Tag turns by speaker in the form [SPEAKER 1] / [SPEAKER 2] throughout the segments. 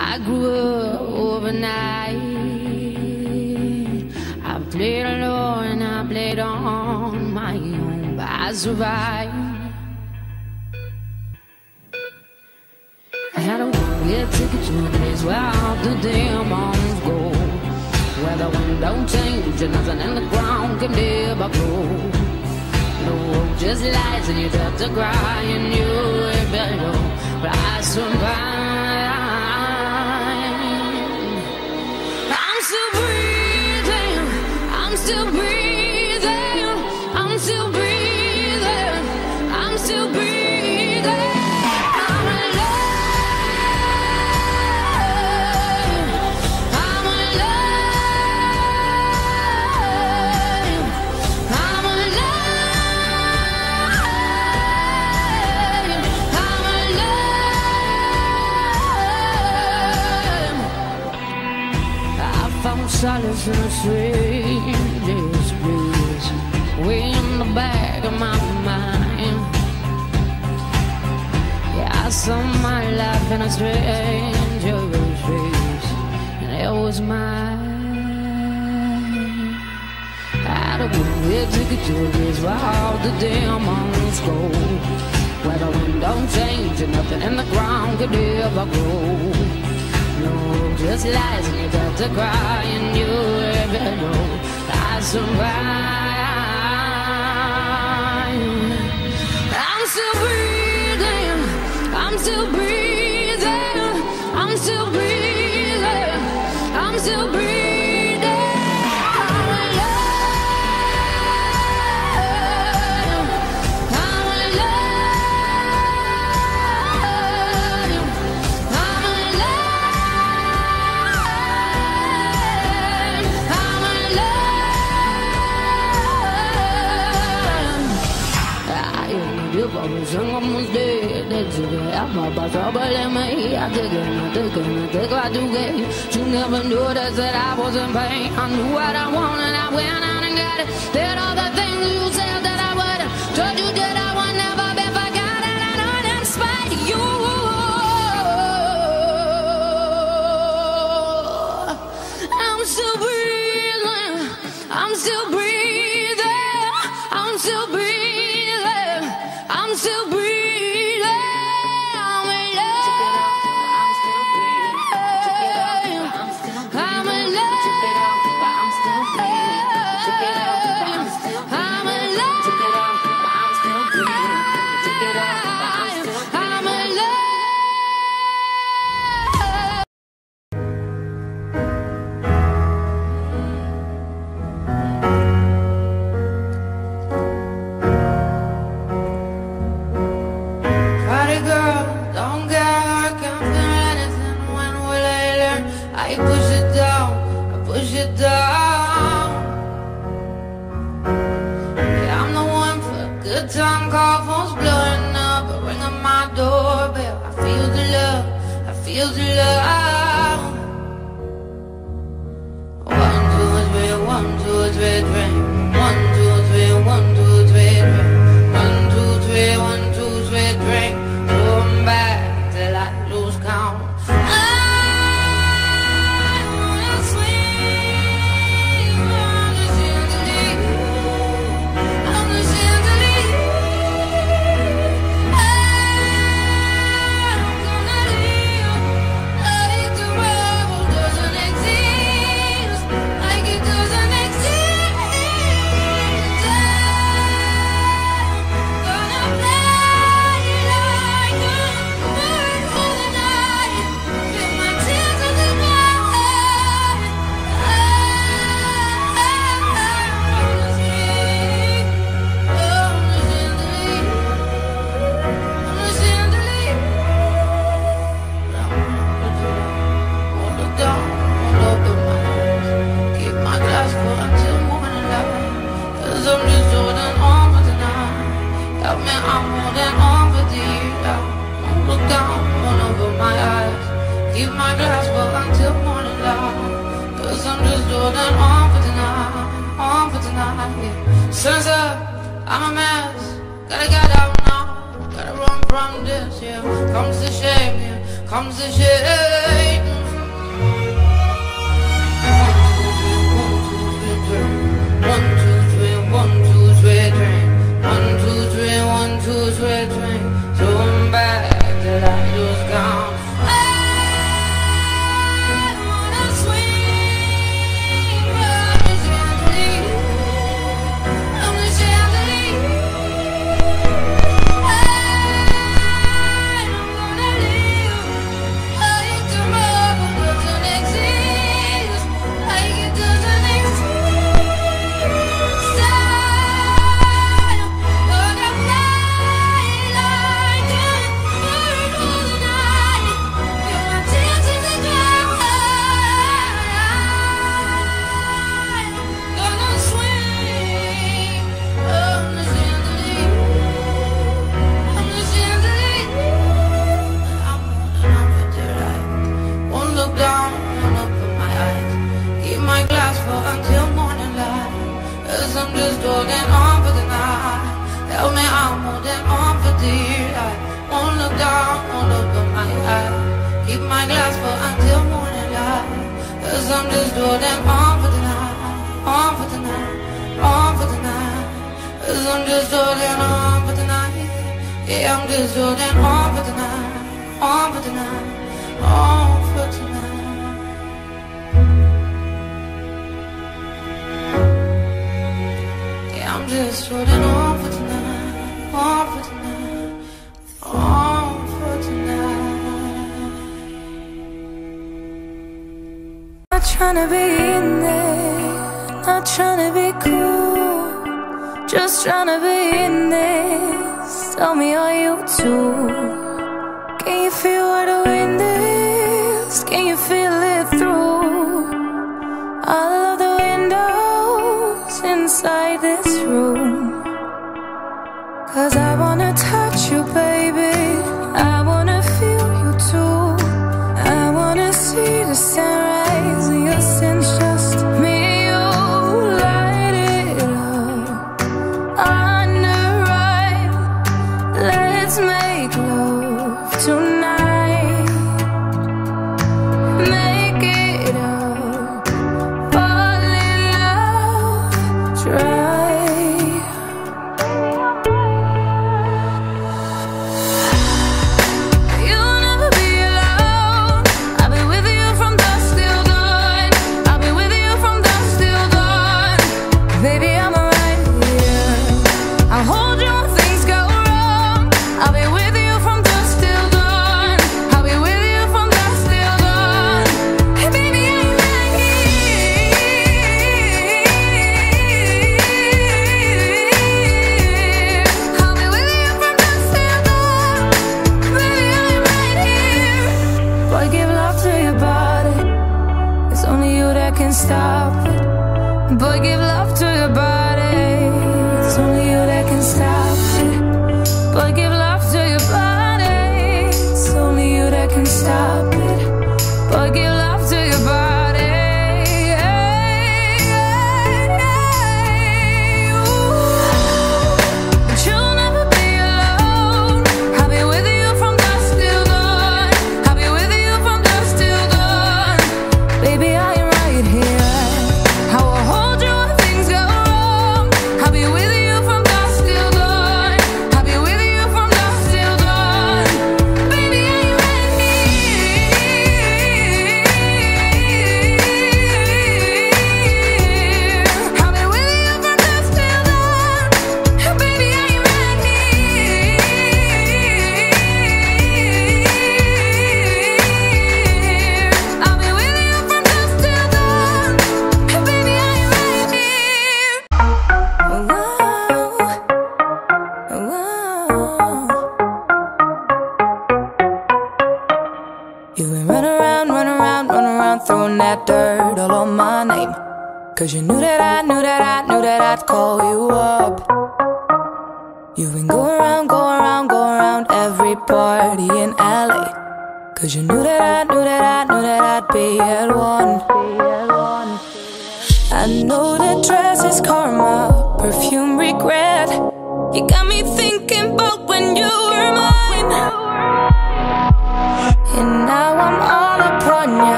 [SPEAKER 1] I grew up overnight. I played alone and I played on my own, but I survived. I had a one-way ticket to a place where all the demons go. Where the wind don't change and nothing in the ground can ever grow. No, just lies and you have to cry and you're below. But I survived. Solace in a stranger's place, way in the back of my mind. Yeah, I saw my life in a stranger's face, and it was mine. I a one-way ticket to a place where all the demons go, where the wind don't change and nothing in the ground could ever grow. Just lies and you got to cry and you ever know I survive. I'm still breathing. I'm still breathing. I'm about trouble in me. I take it, I take it, I take what you gave. You never knew that, that I was in pain. I knew what I wanted, I went out and got it. Did all the things you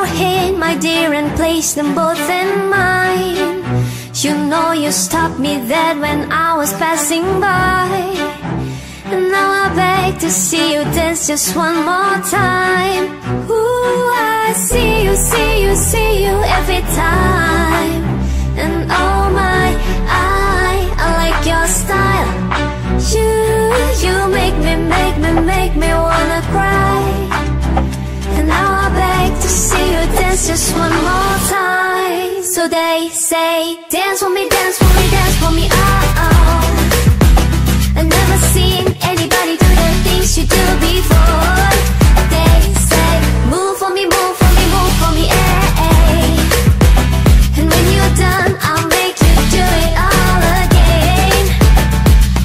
[SPEAKER 2] your
[SPEAKER 3] hand, my dear, and place them both in mine. You know you stopped me dead when I was passing by. And now I beg to see you dance just one more time. Ooh, I see you, see you, see you every time. And oh my, I, I like your style. You, you make me, make me, make me wanna cry dance just one more time. So they say, dance for me, dance for me, dance for me, oh, oh. I've never seen anybody do the things you do before. They say, move for me, move for me, move for me, eh, eh. And when you're done, I'll make you do it all again.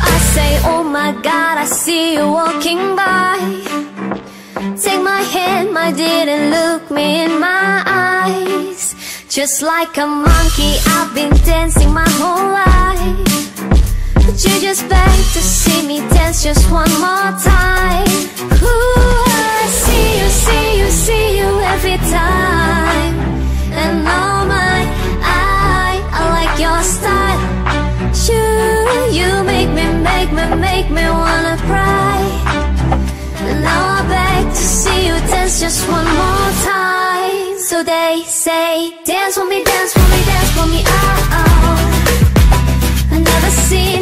[SPEAKER 3] I say, oh my God, I see you walking by. Take my hand, my dear, and look me in my Just like a monkey, I've been dancing my whole life. But you just beg to see me dance just one more time. Ooh, I see you, see you, see you every time. And oh my, I, I like your style. You, you make me, make me, make me wanna cry they say, dance for me, dance for me, dance for me, uh, uh. oh, oh I've never seen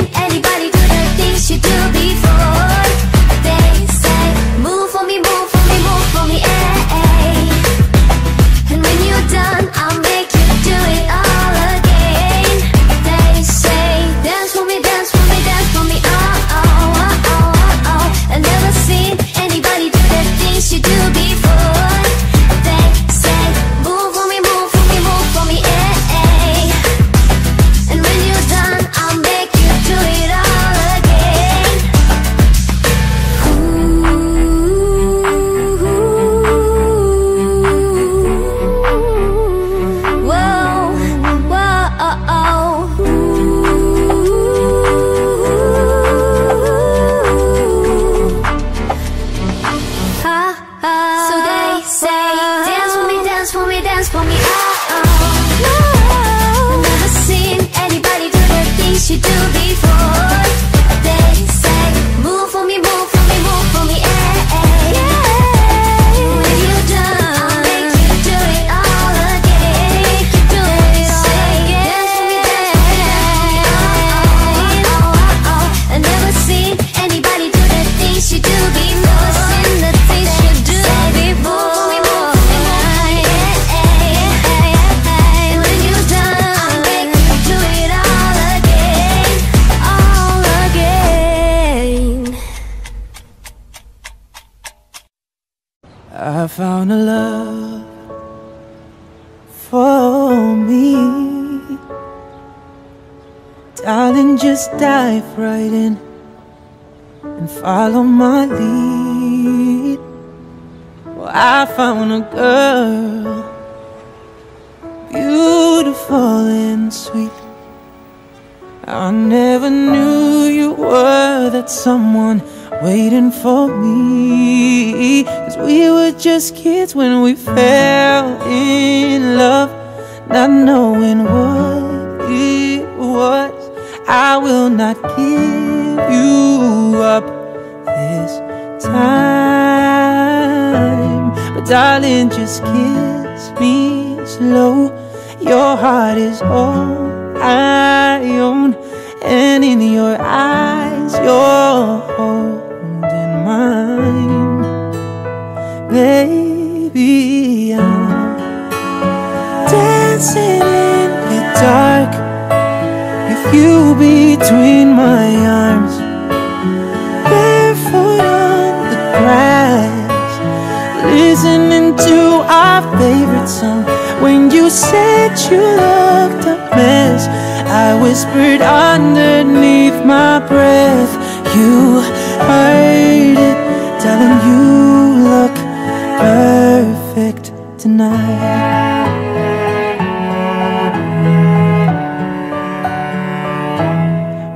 [SPEAKER 4] just dive right in and follow my lead. Well, I found a girl, beautiful and sweet. I never knew you were that someone waiting for me. Cause we were just kids when we fell in love, not knowing what it was. I will not give you up this time. But darling, just kiss me slow. Your heart is all I own, and in your eyes, you're holding mine, baby. I'm dancing you between my arms, barefoot on the grass, listening to our favorite song. When you said you looked a mess, I whispered underneath my breath. You heard it, telling you look perfect tonight.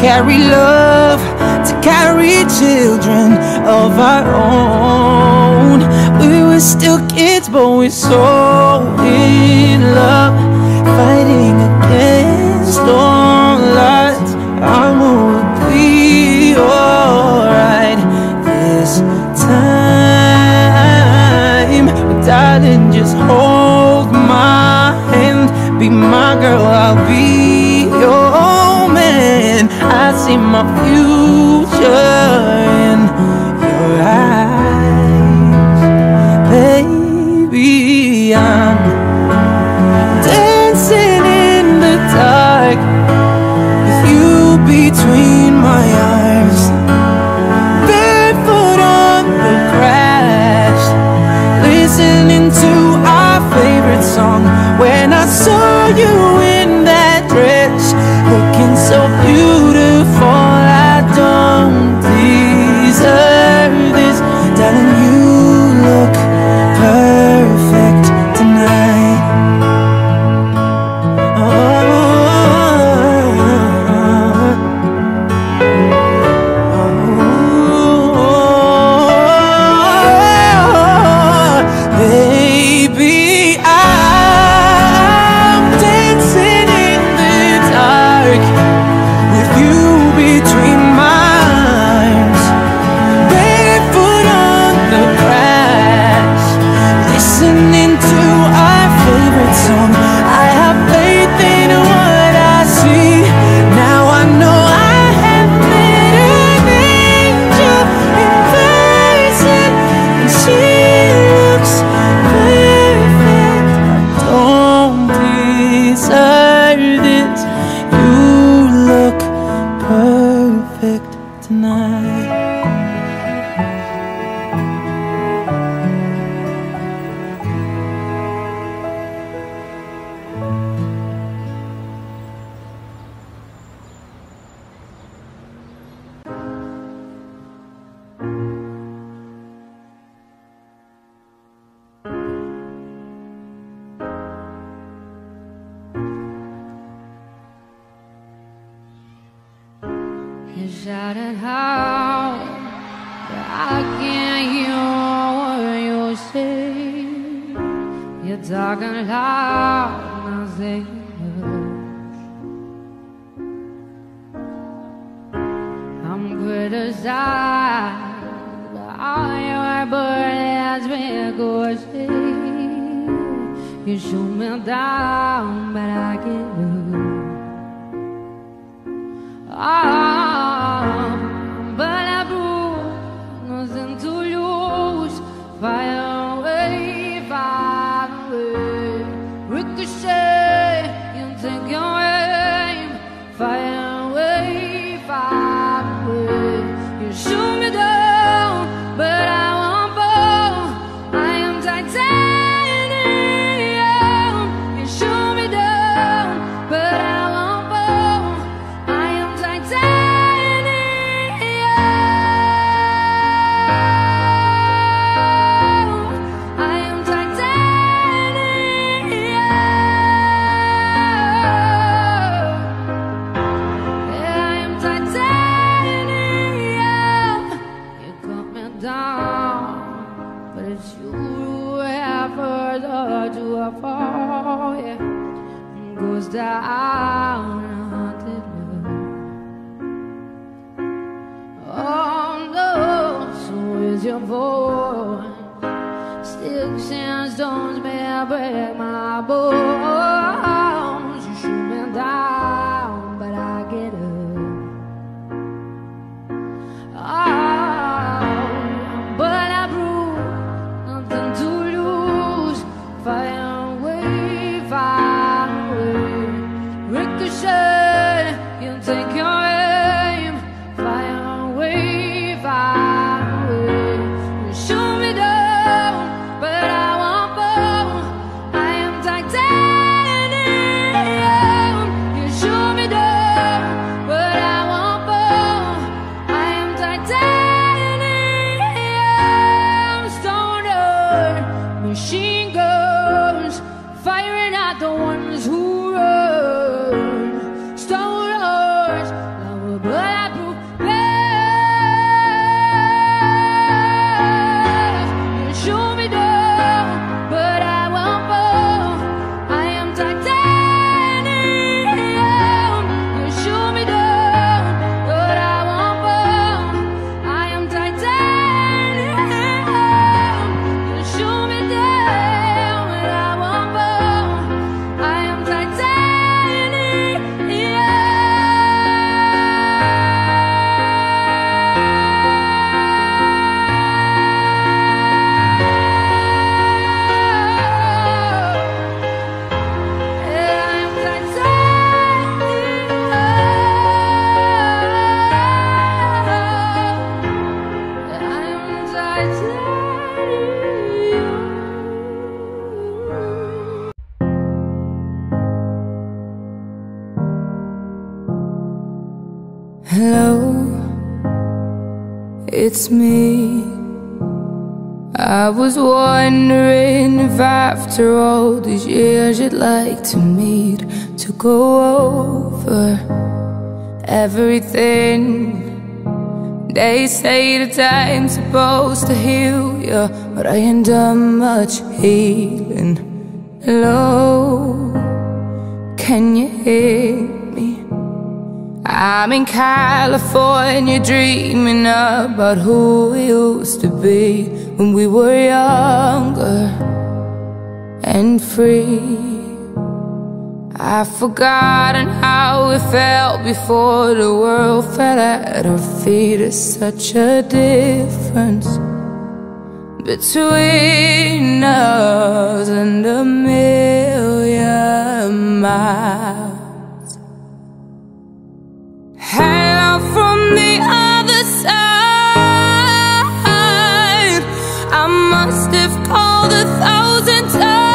[SPEAKER 4] carry love, to carry children of our own. We were still kids, but we're so in love, fighting against all odds. Our moon will be alright this time. Darling, just hold my hand, be my girl, I'll be see my future in your eyes, baby. I'm dancing in the dark with you between my arms, barefoot on the grass, listening to our favorite song. When I saw you.
[SPEAKER 2] after all these years you'd like to meet to go over everything. They say the time's supposed to heal you, but I ain't done much healing. Hello, can you hear me? I'm in California dreaming about who we used to be when we were younger and free. I've forgotten how it felt before the world fell at our feet. It's such a difference between us and a million miles. Hello from the other side. I must have called a thousand times.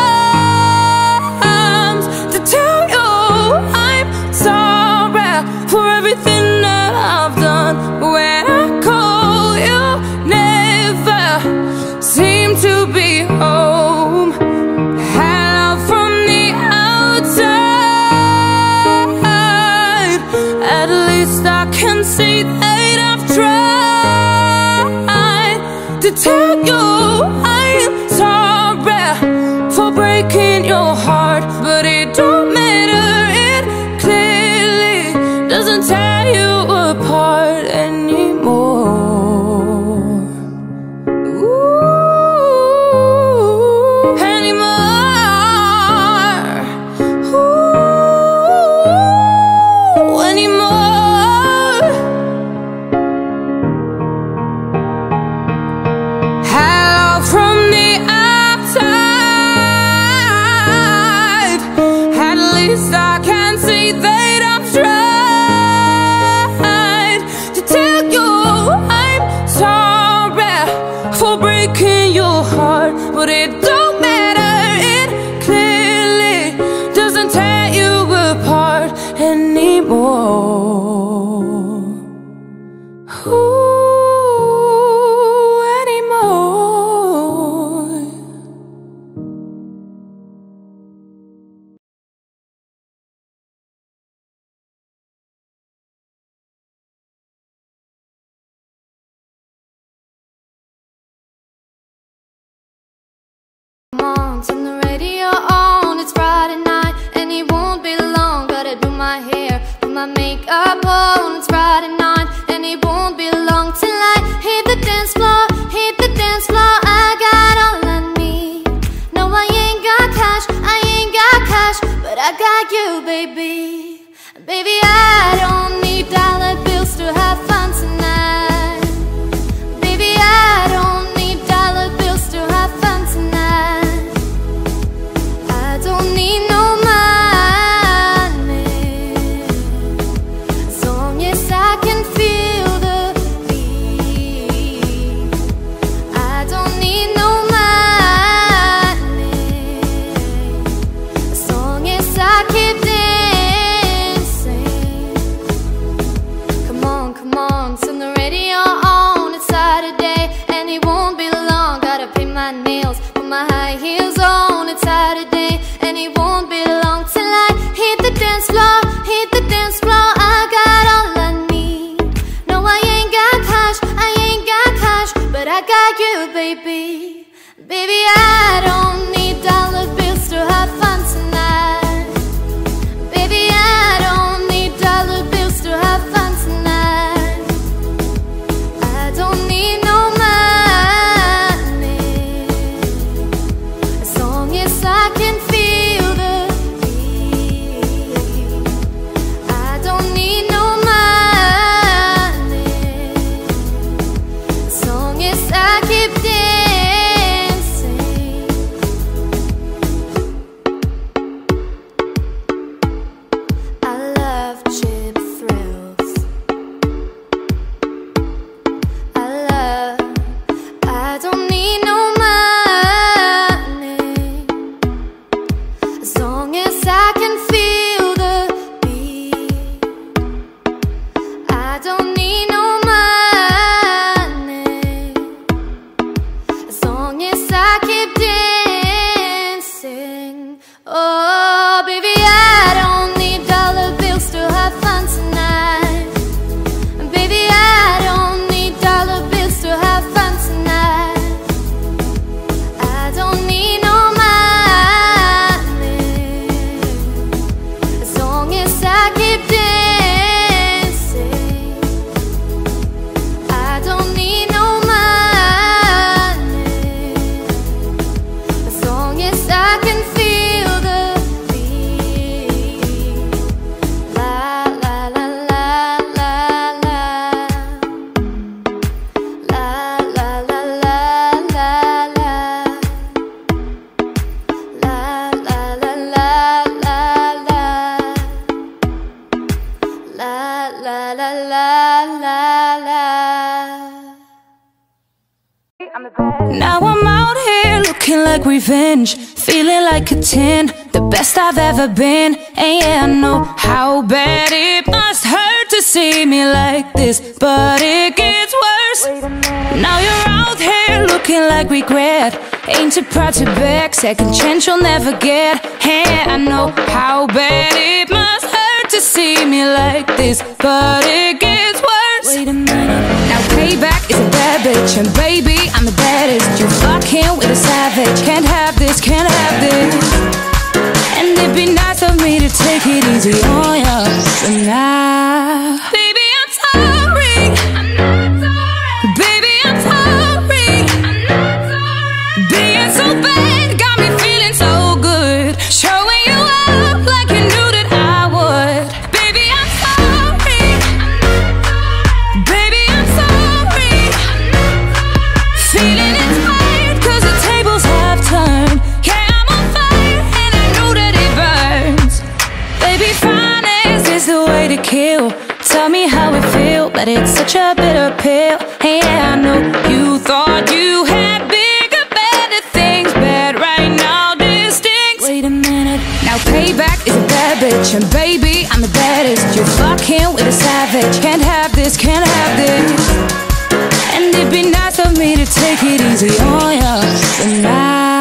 [SPEAKER 3] baby. Baby, I. woman
[SPEAKER 2] ever been. And yeah, I know how bad it must hurt to see me like this But it gets worse. Now you're out here looking like regret Ain't too proud to beg, second chance you'll never get. Yeah, I know how bad it must hurt to see me like this But it gets worse Wait a minute. Now payback is a bad bitch And baby, I'm the baddest. You fucking with a savage. Can't have this, can't have this. And it'd be nice of me to take it easy on ya. Tonight Baby, it's such a bitter pill. Hey, I know you thought you had bigger, better things But right now this stinks. Wait a minute. Now payback is a bad bitch And baby, I'm the baddest. You're fucking with a savage. Can't have this, can't have this. And it'd be nice of me to take it easy on ya. Tonight.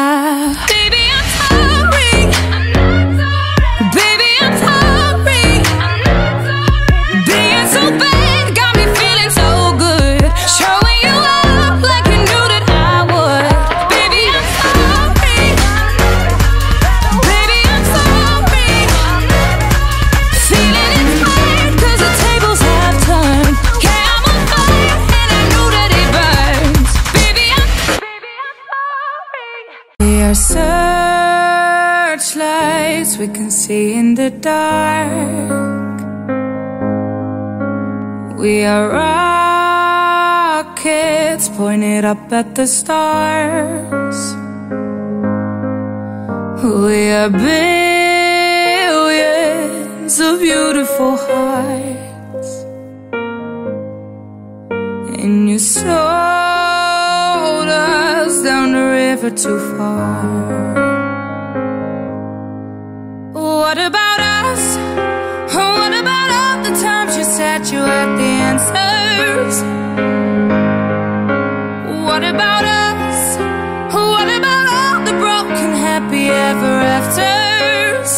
[SPEAKER 2] See in the dark. We are rockets pointed up at the stars. We are billions of beautiful hearts. And you sold us down the river too far. What about us? What about all the times you said you had the answers? What about us? What about all the broken happy ever afters?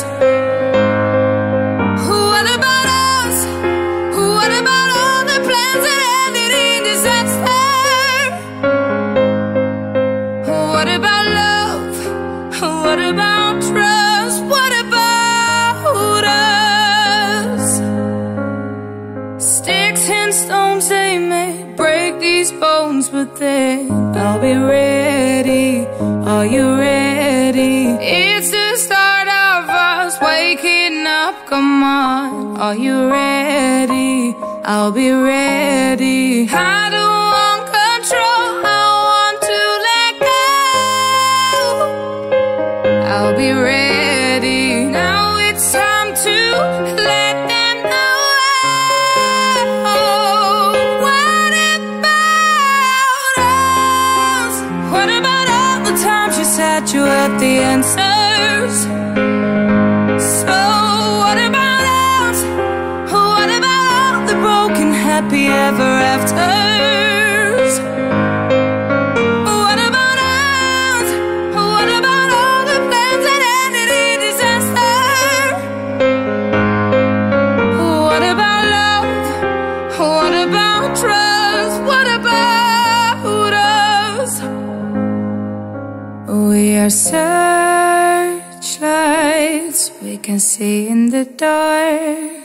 [SPEAKER 2] I'll be ready. Are you ready? It's the start of us waking up. Come on, are you ready? I'll be ready. I don't ever afters. What about us? What about all the plans that ended in disaster? What about love? What about trust? What about us? We are searchlights we can see in the dark.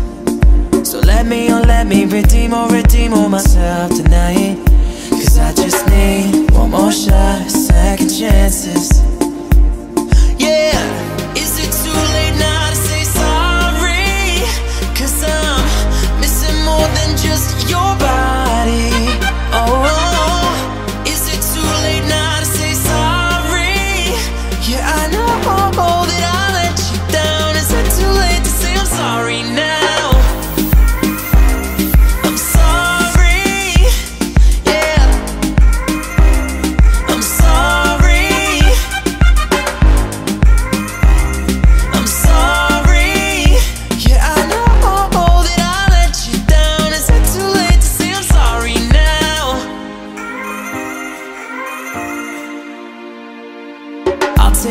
[SPEAKER 4] So let me, oh let me redeem or redeem all myself tonight. Cause I just need one more shot, second chances. Yeah, is it too late now to say sorry? Cause I'm missing more than just your body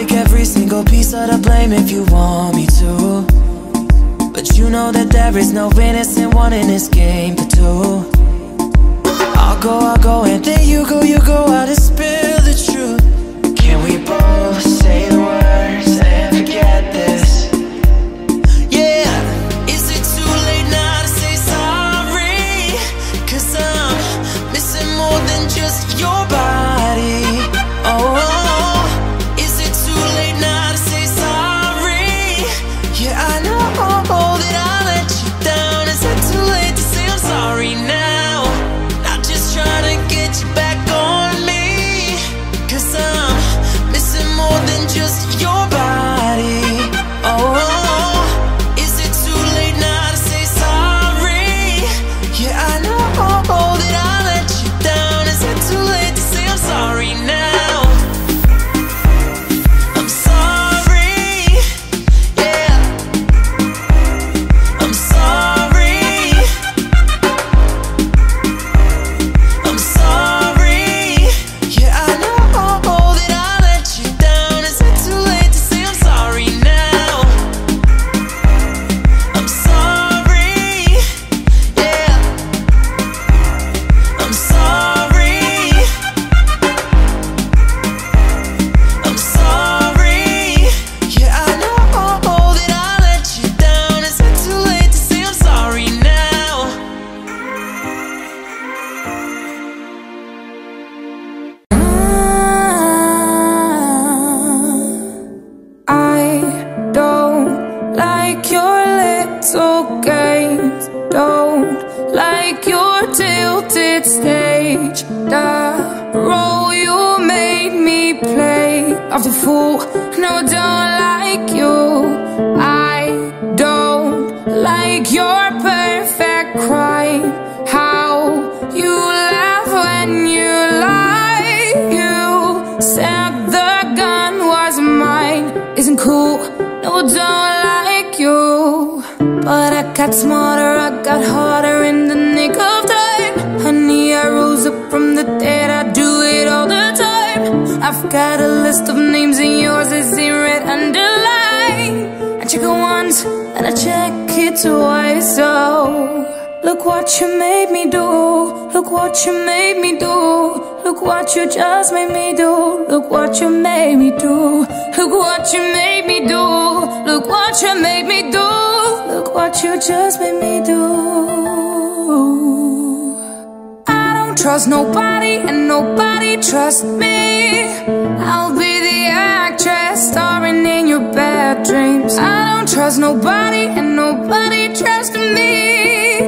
[SPEAKER 4] take every single piece of the blame if you want me to. But you know that there is no innocent one in this game but two I'll go, I'll go, and then you go, you go out and spill the truth Can we both say the words and forget this? Yeah, is it
[SPEAKER 2] what you made me do. Look what you just made me do. I don't trust nobody and nobody trusts me. I'll be the actress starring in your bad dreams. I don't trust nobody and nobody trusts me.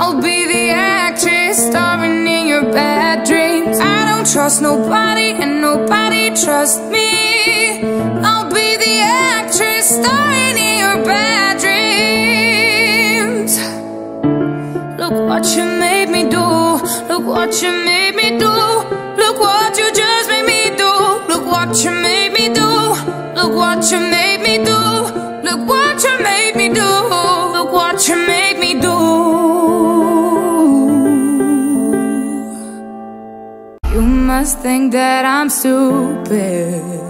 [SPEAKER 2] I'll be the actress starring in your bad dreams. I don't trust nobody and nobody trusts me. I'll be the actress starring in your bad dreams. Look what you made me do. Look what you made me do. Look what you just made me do. Look what you made me do. Look what you made me do. Look what you made me do. Look what you made me do. You must think that I'm stupid.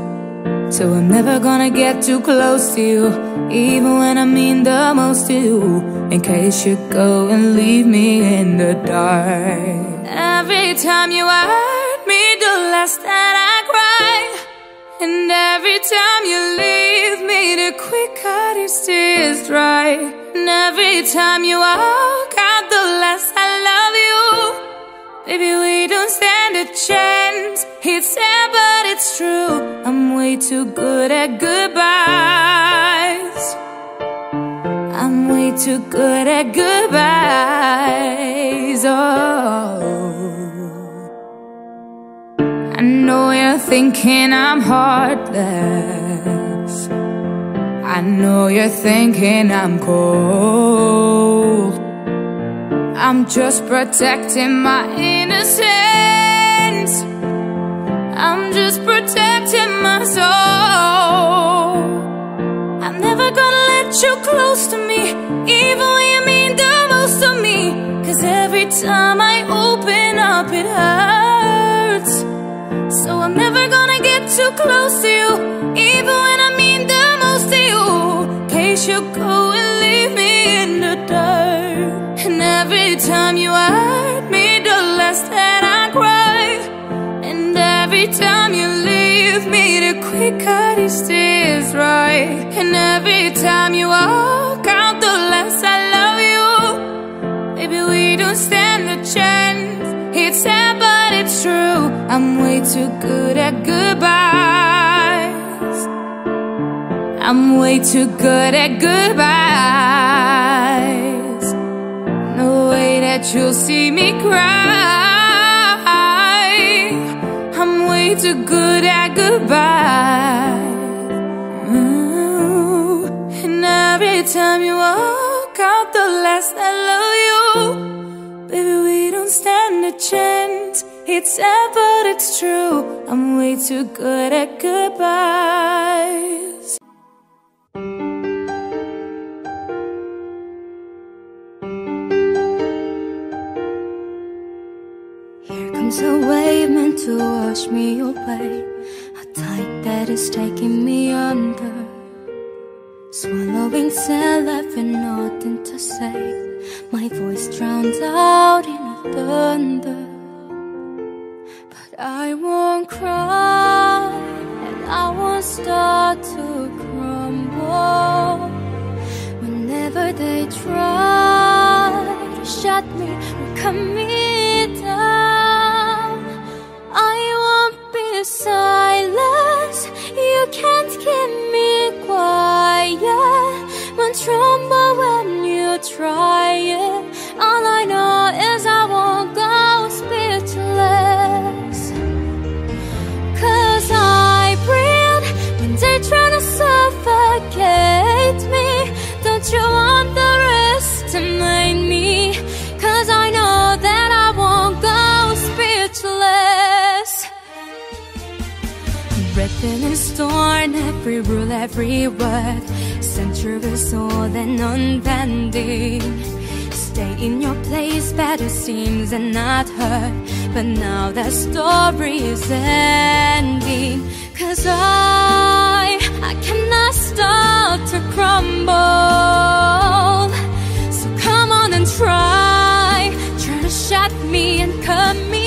[SPEAKER 2] So I'm never gonna get too close to you, even when I mean the most to you. In case you go and leave me in the dark. Every time you hurt me, the less that I cry. And every time you leave me, the quicker these tears dry. And every time you walk out, the less I love you. Baby, we don't stand a chance. It's sad, but it's true. I'm way too good at goodbyes. I'm way too good at goodbyes. Oh, I know you're thinking I'm heartless. I know you're thinking I'm cold. I'm just protecting my innocence. I'm just protecting my soul. I'm never gonna let you close to me, even when you mean the most to me. Cause every time I open up, it hurts. So I'm never gonna get too close to you, even when I mean the most to you. Case you go and leave me in the dirt. Every time you hurt me, the less that I cry. And every time you leave me, the quicker these tears right. And every time you walk out, the less I love you. Baby, we don't stand a chance. It's sad, but it's true. I'm way too good at goodbyes. I'm way too good at goodbyes. That you'll see me cry. I'm way too good at goodbyes. Ooh. Mm-hmm. And every time you walk out, the last I love you. Baby, we don't stand a chance. It's sad, but it's true. I'm way too good at goodbyes.
[SPEAKER 3] To wash me away. A tide that is taking me under. Swallowing sand, with nothing to say. My voice drowned out in a thunder. But I won't cry, and I won't start to crumble. Whenever they try to shut me or cut me down, every word. Centuries old and unbending. Stay in your place, better seems than not hurt. But now that story is ending. Cause I, I cannot stop to crumble. So come on and try. Try to shut me and cut me